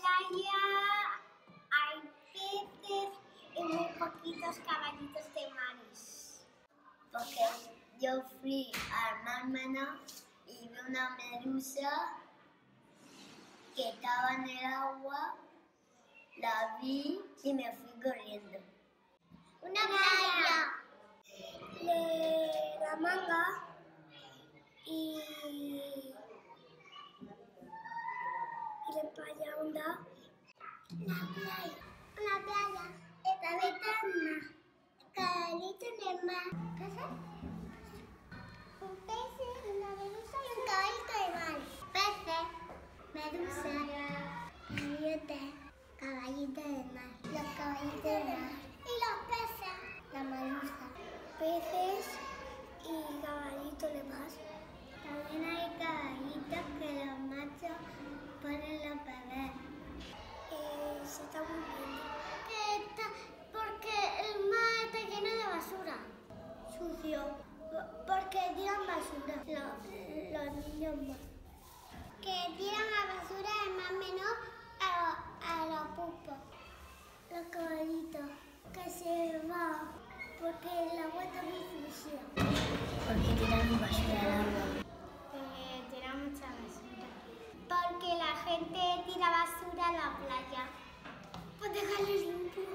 playa hay peces y muy poquitos caballitos de mares. Porque yo fui al Mármena y vi una medusa que estaba en el agua, la vi y me fui corriendo. ¡Una playa! Le, la manga y la playa onda. La playa. Una playa. Esta ventana. Caballito en el mar. ¿Qué es Un pez, una medusa Y un caballito de mar. Peces, medusa, gaviota, caballito de mar. Los caballitos de mar. y los peces. La medusa. Que tiran la basura el más menor a, a los pupos. Los caballitos que se van porque el agua está muy sucia. Porque tiran basura al agua. Eh, tira mucha basura. Porque la gente tira basura a la playa. Pues dejarlo limpio.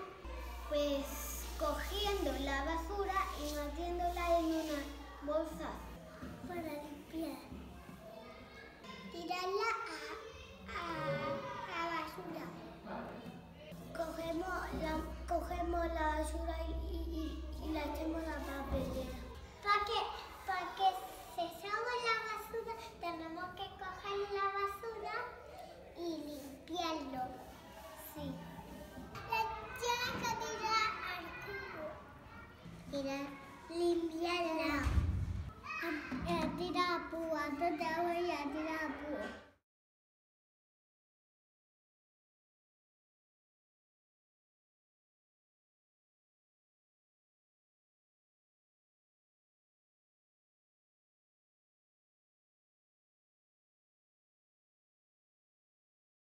Pues cogiendo la basura y metiéndola en una bolsa la basura y, y- y la echamos la papelera. Para que, para que se salga la basura tenemos que coger la basura y limpiarlo. Sí. La que tirar al cubo. Tirar, limpiarla. A, a tirar a a tirar púa.